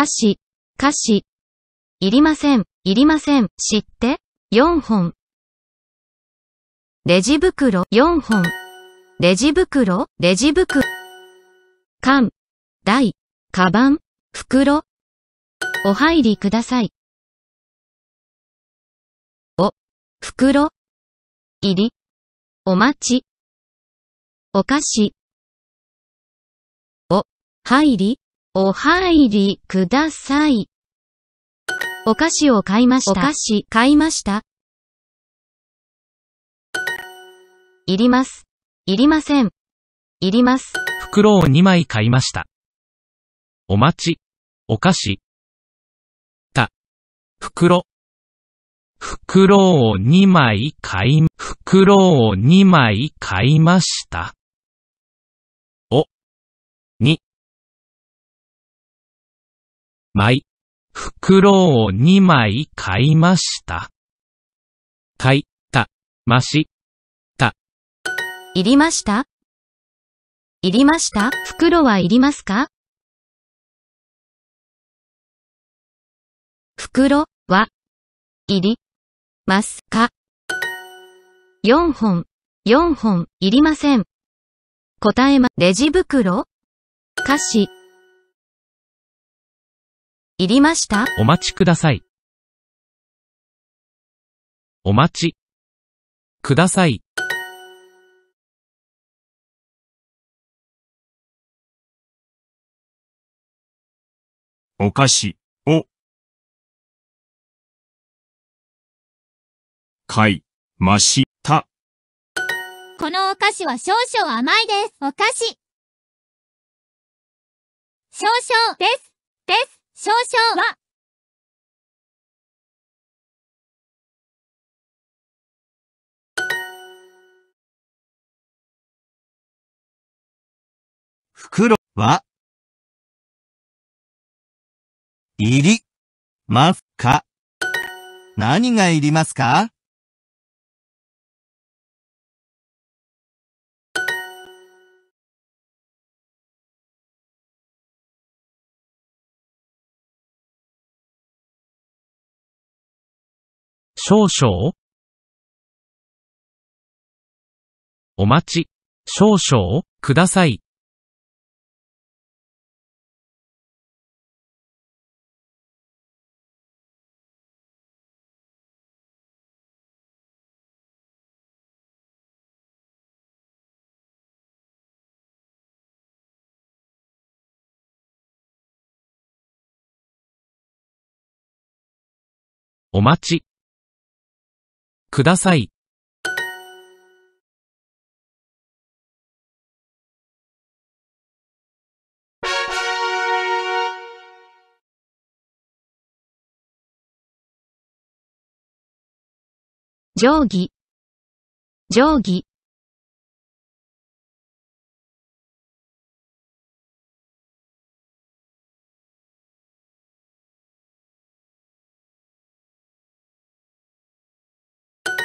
歌詞、歌詞。いりません、いりません、知って？4本。レジ袋、4本。レジ袋、レジ袋。缶、台、カバン、袋。お入りください。お、袋。入り。お待ち。お菓子。お、入り。お入りください。お菓子を買いました。お菓子買いました。いります。いりません。いります。袋を2枚買いました。お待ち。お菓子。た。袋。袋を2枚買い、袋を2枚買いました。枚。袋を2枚買いました。買い、た、まし、たいりました？いりました？袋はいりますか？袋は、いり、ますか ?4 本、4本、いりません。答えま、レジ袋？歌詞。いりました？お待ちください。お待ち。ください。お菓子を買いました。このお菓子は少々甘いです。お菓子。少々です。です。少々は。袋は、いり、ますか？何がいりますか？少々？お待ち。少々？ください。お待ち。ください。定規。定規。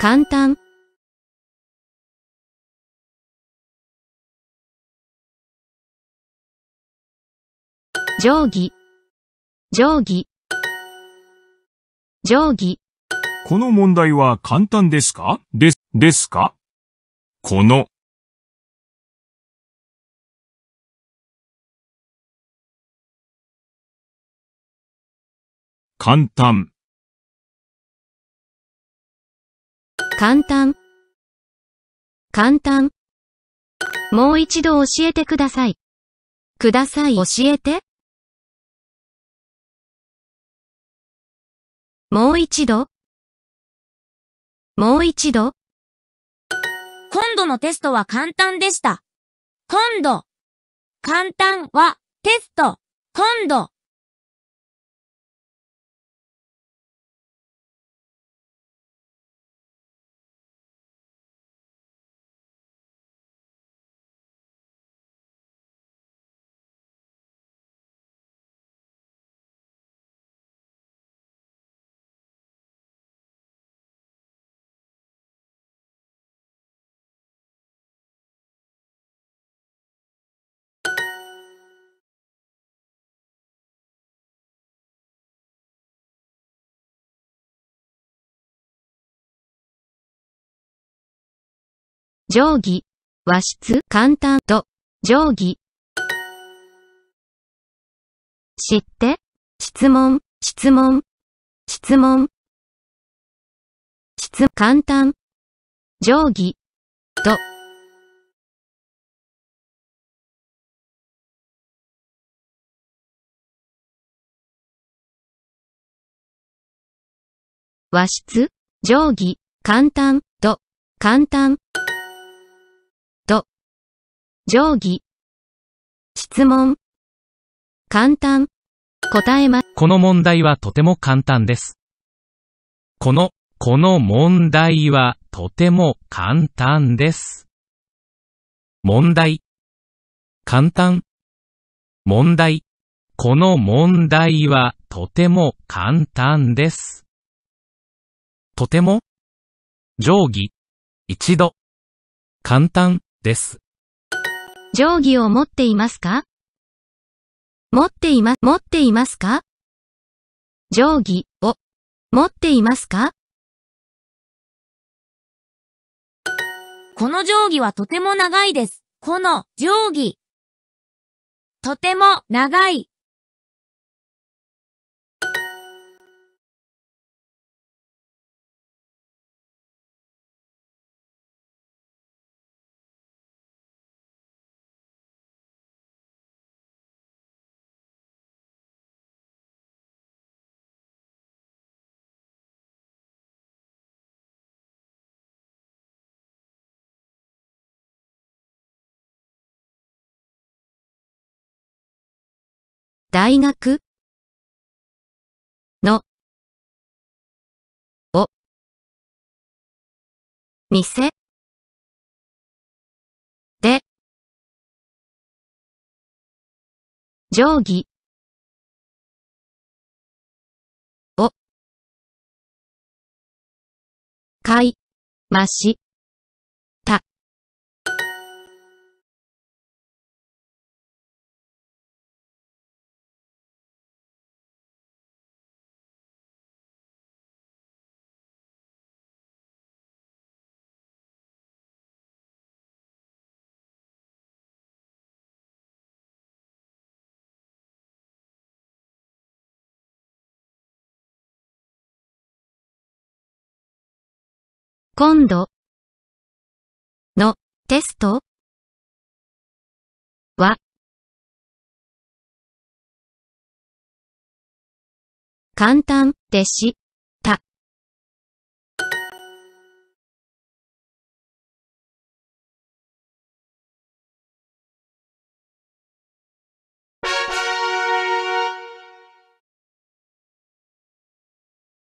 簡単。定規。定規。定規。この問題は簡単ですか？です、ですか？この、簡単、簡単。簡単。もう一度教えてください。ください教えて。もう一度。もう一度。今度のテストは簡単でした。今度。簡単はテスト。今度。定規、和室、簡単、と、定規。知って、質問、質問、質問。質、簡単、定規、と。和室、定規、簡単、と、簡単、定規、質問、簡単、答えます、この問題はとても簡単です。この、この問題はとても簡単です。問題。簡単。問題。この問題はとても簡単です。とても定規。一度。簡単です。定規を持っていますか？持っていま、持っていますか？定規を持っていますか？この定規はとても長いです。この定規。とても長い。大学？の。お店？で。定規？を。買い。まし。今度。の。テスト？は。簡単。でし。